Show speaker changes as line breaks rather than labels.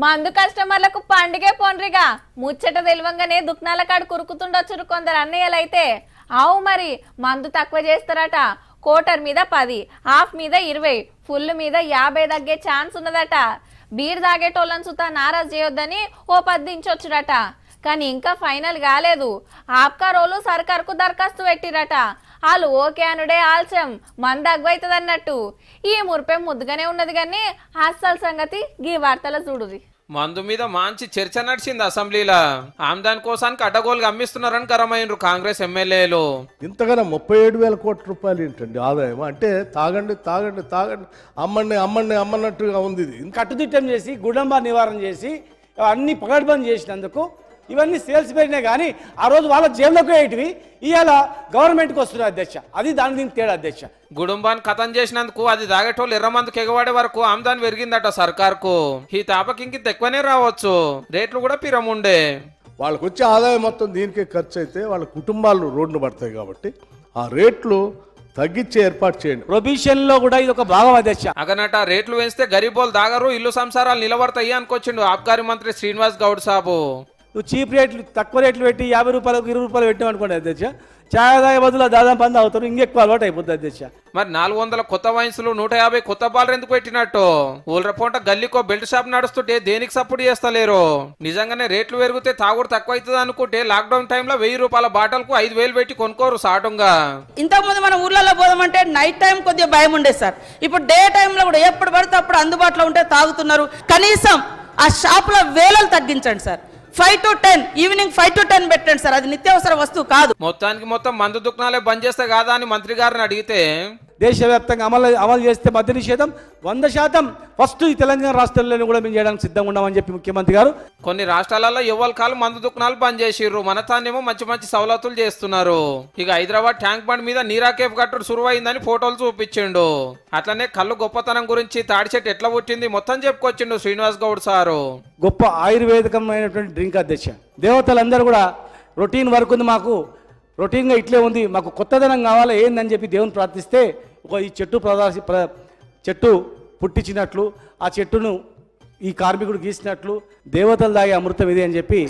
మందు కస్టమర్లకు పండుగే పోన్రిగా. ముచ్చట తెలివంగానే దుక్నాల కాడు కురుకుతుండొచ్చురు కొందరు అన్నయ్యలైతే. అవు మరి మందు తక్కువ చేస్తారట. కోటర్ మీద పది హాఫ్ మీద ఇరవై ఫుల్ మీద యాభై తగ్గే ఛాన్స్ ఉన్నదట. బీర్ తాగేటోళ్ళని సుతా నారాజ్ చేయొద్దని ఓ పద్దించొచ్చురట కానీ ఇంకా ఫైనల్ కాలేదు. ఆప్కారోలు సర్కార్కు దరఖాస్తు పెట్టిరట. వాళ్ళు ఓకే అనుడే ఆల్చం మంద అగ్వైతుంది అన్నట్టు ఈ మురిపే ముద్దుగానే ఉన్నది కానీ అస్సలు సంగతి గీ వార్తల చూడుది
మందు మీద మంచి చర్చ నడిచింది అసెంబ్లీలో. ఆమ్దాన్ కోసానికి అడ్డగోలుగా అమ్మిస్తున్నారని కరమైనరు కాంగ్రెస్ ఎమ్మెల్యేలు.
ఇంతగానో ముప్పై ఏడు వేల కోట్ల రూపాయలు ఏంటండి ఆదాయం? అంటే తాగండి తాగండి తాగండి. అమ్మండి అమ్మండి అమ్మన్నట్టుగా ఉంది ఇది.
కట్టుదిట్టం చేసి గుడంబ నివారణ చేసి అన్ని పగడ్బంద్ చేసినందుకు ఇవన్నీ సేల్స్ పెరిగినాయి కానీ ఆ రోజు వాళ్ళ జేబులోకి పోయేటివి ఇవాళ గవర్నమెంట్కి వస్తున్నాయి అధ్యక్ష. అది దాని దీనికి తేడా అధ్యక్ష.
గుడుంబాన్ని ఖతం చేసినందుకు అది తాగేటోళ్ళు ఎర్రమందుకు ఎగవాడే వరకు ఆమ్దాన్ పెరిగిందట సర్కార్కు. ఈ తాపకి ఇంకింత ఎక్కువనే రావచ్చు. రేట్లు కూడా పిరముండే.
వాళ్ళకి వచ్చే ఆదాయం మొత్తం దీనికే ఖర్చు అయితే వాళ్ళ కుటుంబాలు రోడ్డు పడతాయి కాబట్టి ఆ రేట్లు తగ్గించే ఏర్పాటు చేయండి.
ప్రొబిషన్లో కూడా ఇది ఒక భాగం అధ్యక్ష.
అగనట రేట్లు పెంచితే గరీబోలు దాగరు ఇల్లు సంసారాలు నిలబడతాయి అనుకొచ్చిండు ఆబ్కారీ మంత్రి శ్రీనివాస్ గౌడ్ సాబు.
నువ్వు చీప్ రేట్లు తక్కువ రేట్లు పెట్టి యాభై రూపాయలకు ఇరవై రూపాయలు పెట్టాం అనుకోండి అధ్యక్ష. ఛాయ్ తాగే బదులు దాదాపు మంది అవుతారు ఇంకెక్కువ అలవాటు అయిపోతుంది అధ్యక్ష.
మరి నాలుగు వందల కొత్త వైన్స్లు నూట యాభై కొత్త బాల్ ఎందుకు పెట్టినట్టు? ఊళ్ళపూట గల్లీకో బెల్ట్ షాప్ నడుస్తుంటే దేనికి సపోర్ట్ చేస్తలేరు? నిజంగానే రేట్లు పెరిగితే తాగుడు తక్కువ అవుతుంది అనుకుంటే లాక్డౌన్ టైంలో వెయ్యి రూపాయల బాటల్కు ఐదు వేలు పెట్టి కొనుక్కోరు సాటుంగా.
ఇంతకుముందు మన ఊర్లలో పోదామంటే నైట్ టైం కొద్దిగా భయం ఉండేది సార్. ఇప్పుడు డే టైంలో కూడా ఎప్పుడు పడితే అప్పుడు అందుబాటులో ఉంటే తాగుతున్నారు. కనీసం ఆ షాపుల వేలలు తగ్గించండి sir. Five to ten evening five to ten పెట్టండి సార్. అది నిత్యావసర వస్తువు కాదు.
మొత్తానికి మొత్తం మందు దుకాణాలే బంద్ చేస్తే కాదా అని మంత్రి గారిని అడిగితే
దేశవ్యాప్తంగా అమలు అమలు చేస్తే మద్య నిషేధం వంద శాతం ఫస్ట్ ఈ తెలంగాణ రాష్ట్రంలోనే కూడా మేము చేయడానికి సిద్ధంగా ఉన్నామని చెప్పి ముఖ్యమంత్రి గారు.
కొన్ని రాష్ట్రాలలో ఎవ్వరు కాలు మందు దుకాణాలు బంద్ చేసిర్రు. మన తానేమో మంచి మంచి సవలతులు చేస్తున్నారు. ఇక హైదరాబాద్ ట్యాంక్ బండ్ మీద నీరాకేఫ్ కట్టుడు సురువైందని ఫోటోలు చూపించిండు. అట్లనే కళ్ళు గొప్పతనం గురించి తాడి చెట్టు ఎట్లా పుట్టింది మొత్తం చెప్పుకొచ్చిండు శ్రీనివాస్ గౌడ్ సారు.
గొప్ప ఆయుర్వేదికమైనటువంటి డ్రింక్ అధ్యక్ష. దేవతలందరూ కూడా రొటీన్ వర్క్ ఉంది మాకు. రొటీన్గా ఇట్లే ఉంది. మాకు కొత్తదనం కావాలి. ఏందని చెప్పి దేవుని ప్రార్థిస్తే ఒక ఈ చెట్టు ప్రదర్శి ప్ర చెట్టు పుట్టించినట్లు ఆ చెట్టును ఈ కార్మికుడు గీసినట్లు దేవతలు దాగే అమృతం ఇది అని చెప్పి